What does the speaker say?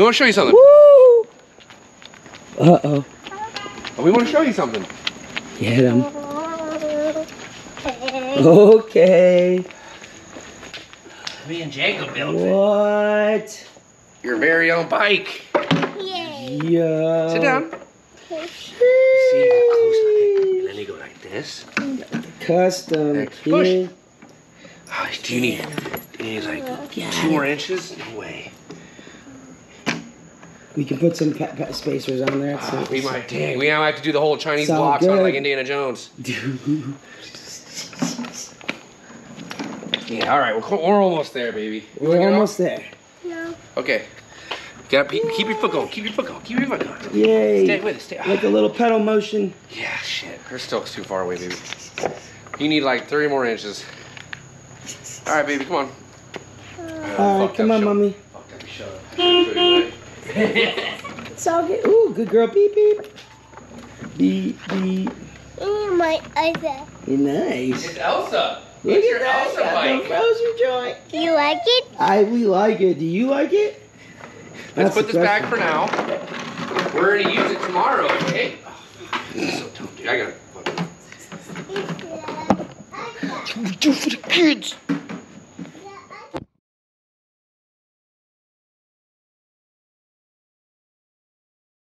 We want to show you something. Woo! Uh-oh. Oh, we want to show you something. Get him. Okay. Me and Jacob built What? Your very own bike. Yay. Yeah. Sit down. See how close I And then you go like this. Custom Next, push. Oh, do you need, do you need like two more inches? No way. We can put some pa- pa- spacers on there. Ah, so- we might, dang, we might have to do the whole Chinese Sound blocks on good. like Indiana Jones. Yeah, all right, we're, we're almost there, baby. You wanna We're almost there. No. Okay. Get up, keep, keep your foot going. Keep your foot going. Keep your foot going. Yay. Stay with it. Stay. Like a little pedal motion. Yeah, shit. Her stilk's too far away, baby. You need like three more inches. All right, baby, come on. All right, come on, mommy. It's all good. Ooh, good girl. Beep, beep. Beep, beep. Mm, my eyes. Nice. It's Elsa. Look it's at your that. Elsa Got bike. the frozen joint. Do you like it? I we like it. Do you like it? Let's That's put this back for now. We're gonna use it tomorrow, okay? Oh. This is so dumb, dude. I gotta. do for the kids.